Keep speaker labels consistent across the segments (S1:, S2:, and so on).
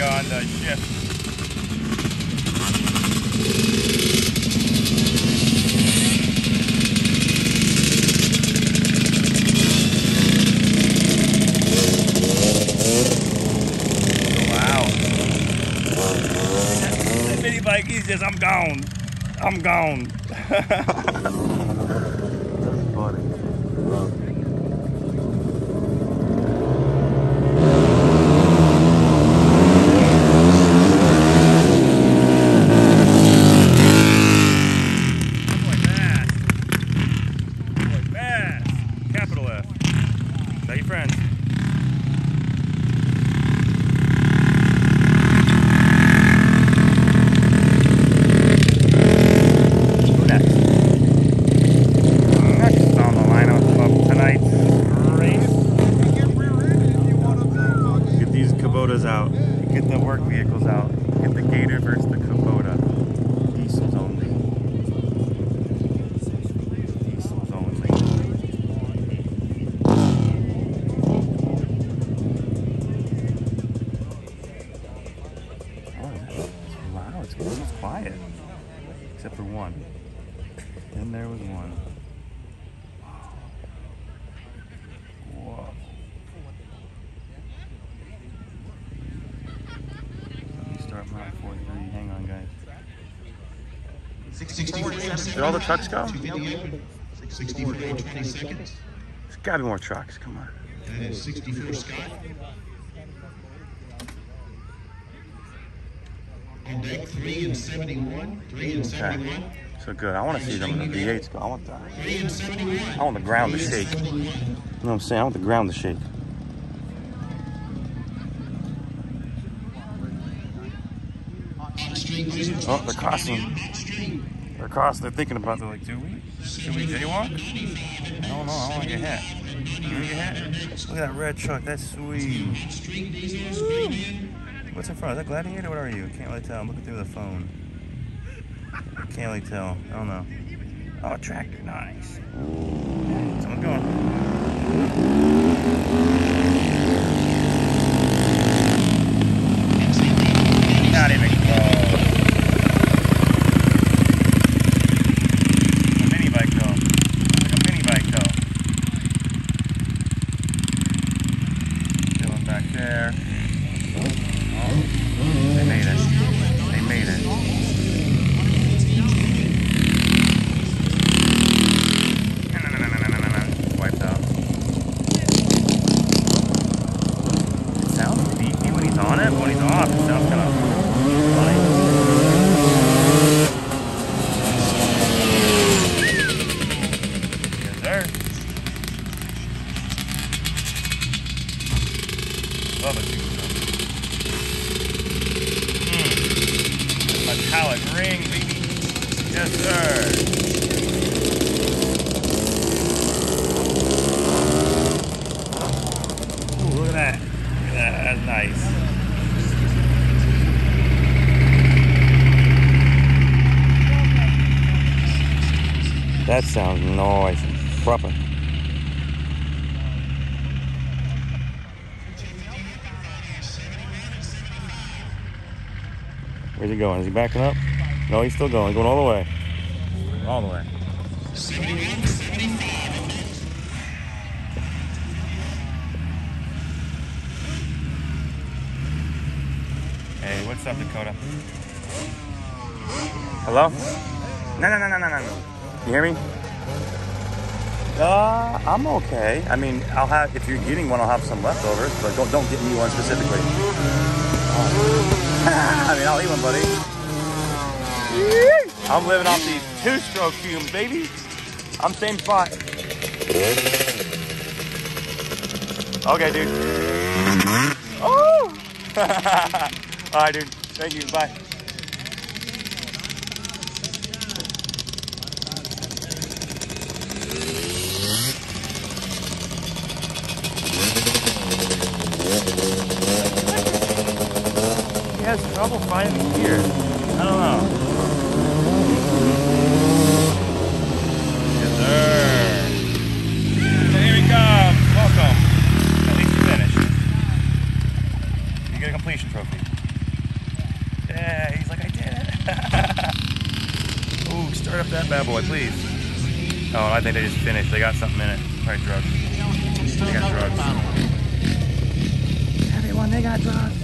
S1: leg on the shift. Bike, he says, I'm gone. I'm gone. Kubotas out. Get the work vehicles out. Get the Gator versus the Kubota. Let me start my 4-3. Hang on, guys. Did all the trucks go?
S2: 64 20 seconds.
S1: There's gotta be more trucks. Come on.
S2: That is 64 Scott. On deck 3 and 71. 3 and 71.
S1: Okay.
S2: 71.
S1: So good. I want to see them in the V8s go. I want the,
S2: 3 and 71.
S1: I want the ground to shake. You know what I'm saying? I want the ground to shake. Oh, they're crossing. They're crossing. They're thinking about. They're like, do we? Should we jaywalk? I don't know. I want to get hit. You want to get hit? Look at that red truck. That's sweet.
S2: In.
S1: What's in front? Is that Gladiator? What are you? Can't really tell. I'm looking through the phone. Can't really tell. I don't know. Oh, tractor. Nice. Someone's going. Not even close. A mini bike though. Like a mini bike though. Chilling back there. Oh, they made it. They made it. No, no, no, no, no, no, no, no. Wiped out. It sounds beefy when he's on it, but when he's off, it sounds kind of funny. Yes, sir. Love it. Mm. Metallic ring, baby. Yes, sir. Ooh, look at that. Look at that. That's nice. That sounds nice and proper. Where's he going? Is he backing up? No, he's still going. He's going all the way. All the way. Hey, what's up, Dakota? Hello? No, no, no, no, no, no. You hear me? Uh, I'm okay. I mean, I'll have if you're eating one, I'll have some leftovers, but don't don't get me one specifically. Oh. I mean, I'll eat one, buddy. I'm living off these two-stroke fumes, baby. I'm same spot. Okay, dude. Oh! All right, dude. Thank you. Bye. He has trouble finding gear. I don't know. Yes, sir. And here he comes. Welcome. At least you finished. You get a completion trophy. Yeah, he's like, I did it. Ooh, start up that bad boy, please. Oh, I think they just finished. They got something in it. Probably drugs. They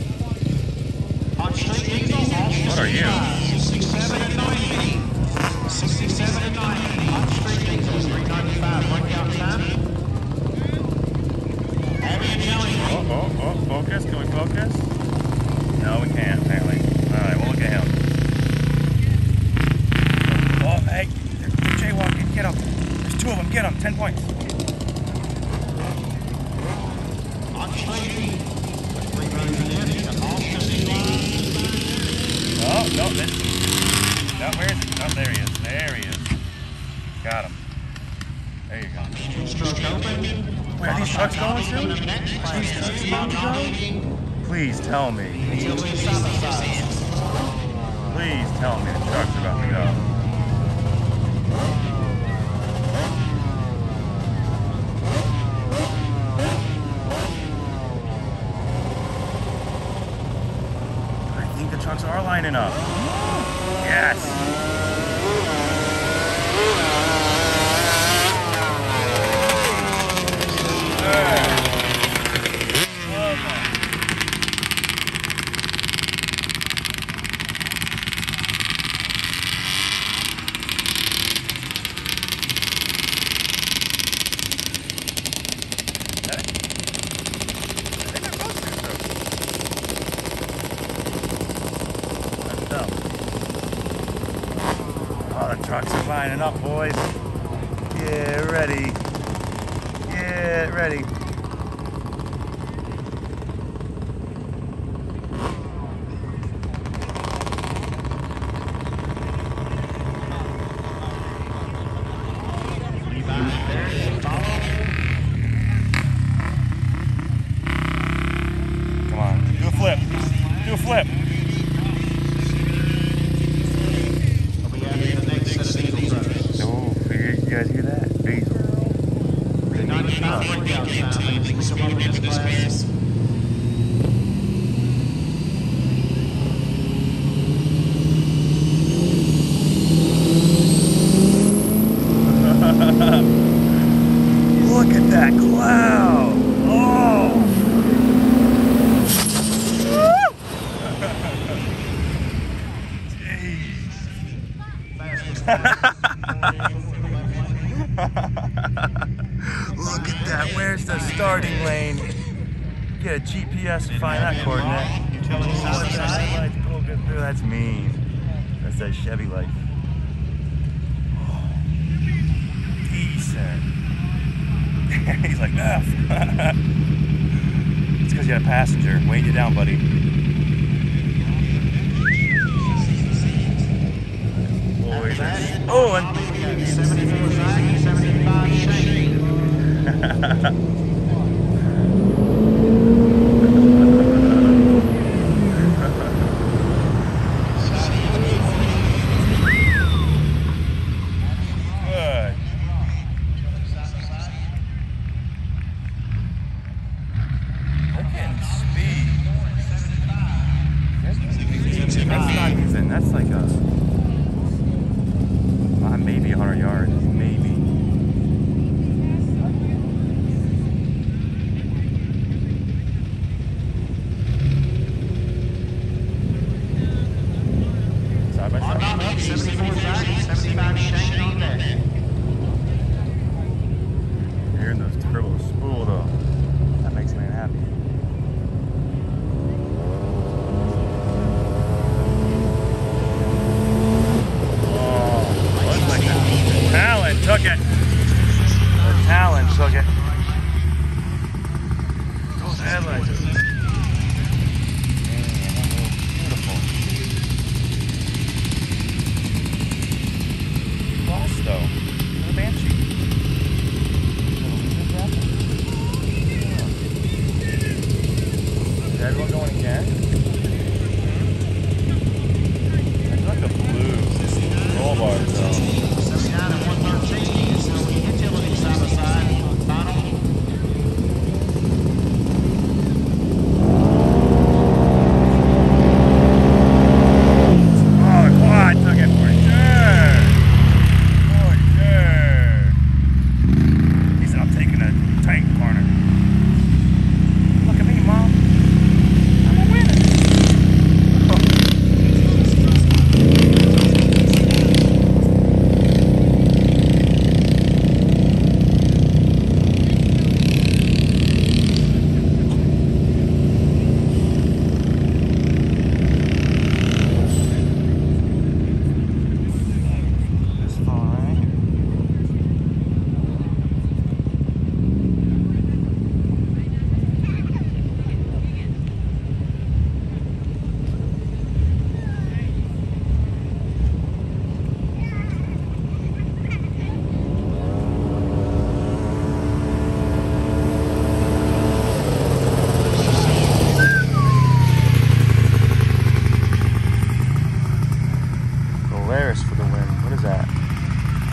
S1: Oh, no, where is he? Oh, there he is. There he is. Got him. There you go.
S2: Stroke open.
S1: Where are these trucks going to?
S2: Next
S1: These trucks need to go? Please tell me.
S2: Until we stop at sides.
S1: Please tell me the truck's about to go. I think the trucks are lining up. Yes. Oh, the trucks are lining up, boys. Get ready. Get ready. Come on, do a flip. Do a flip.
S2: We'll be adding the next set of diesel trucks.
S1: Oh, you you guys hear that? Diesel.
S2: 95 one count time. Please come up in this class.
S1: Look at that cloud. Oh. Look at that. Where's the starting lane? Get a GPS to find that coordinate. That's mean. That's that Chevy life. Decent. He's like, F. it's because you had a passenger weighing you down, buddy. Boys are- Oh, and
S2: 74 Zach, 75.
S1: They're speed. That's not that's like a, uh, maybe 100 yards,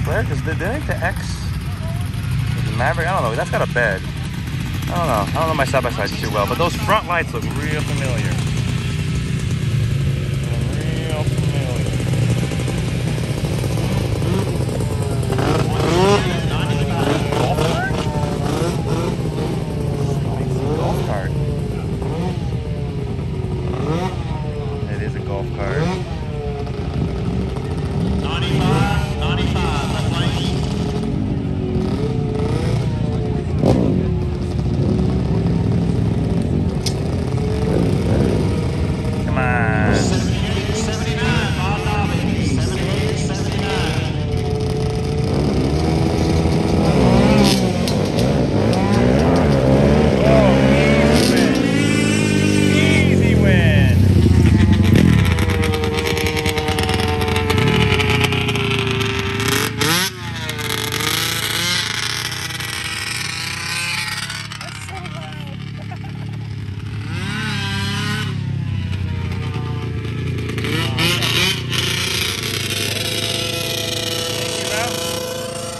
S1: Blair, because did they make the X? The Maverick? I don't know. That's got a bed. I don't know. I don't know my side by sides too well, but those front lights look real familiar. Real familiar. Golf cart. It is a golf cart.
S2: 95, 95, left lane.
S1: Come on.
S2: 78, 79, Bob Dobby. 78, 79.
S1: Easy win.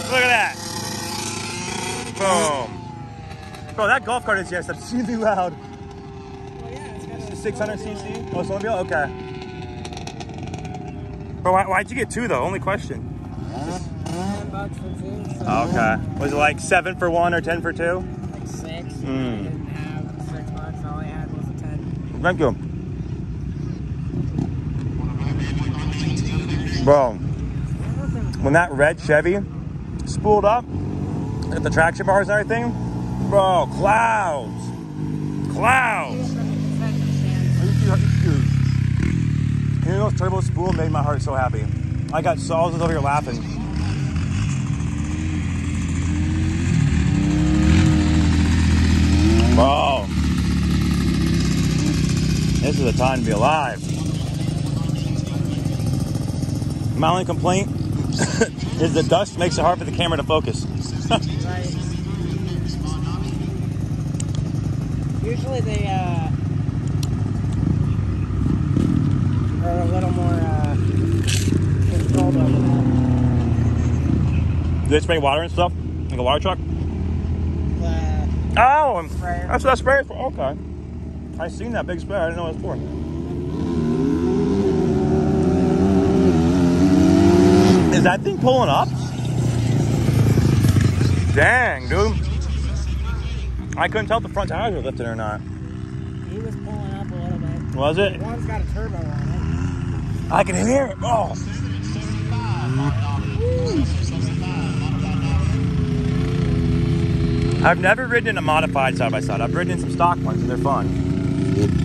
S1: Look at that. Boom. Bro, that golf cart is yes, obscenely loud.
S3: Well, yeah, it's got a
S1: 600 cc? Oh, snowmobile? Okay. But why, why'd you get two though? Only question.
S3: 10 bucks for two. So
S1: okay. Was it like seven for one or ten for two?
S3: Like six.
S1: Mm.
S3: I didn't have six bucks. All I had was a 10.
S1: Thank you. Bro, when that red Chevy spooled up at the traction bars and everything, bro, clouds. Clouds. Hearing those turbo spool made my heart so happy. I got Saws over here laughing. Bro. This is a time to be alive. My only complaint is the dust makes it hard for the camera to focus.
S3: Right. Usually they uh, are a little more uh, controlled over that.
S1: Do they spray water and stuff? Like a water truck?
S3: The
S1: Oh,
S3: Sprayer.
S1: that's what that sprayer is for. Okay. I seen that big sprayer. I didn't know what it was for. Is that thing pulling up? Dang, dude. I couldn't tell if the front tires were lifted or not.
S3: he was pulling up a little bit.
S1: Was it?
S3: One's got a turbo on
S1: I can hear it. Oh. I've never ridden in a modified side by side. I've ridden in some stock ones and they're fun.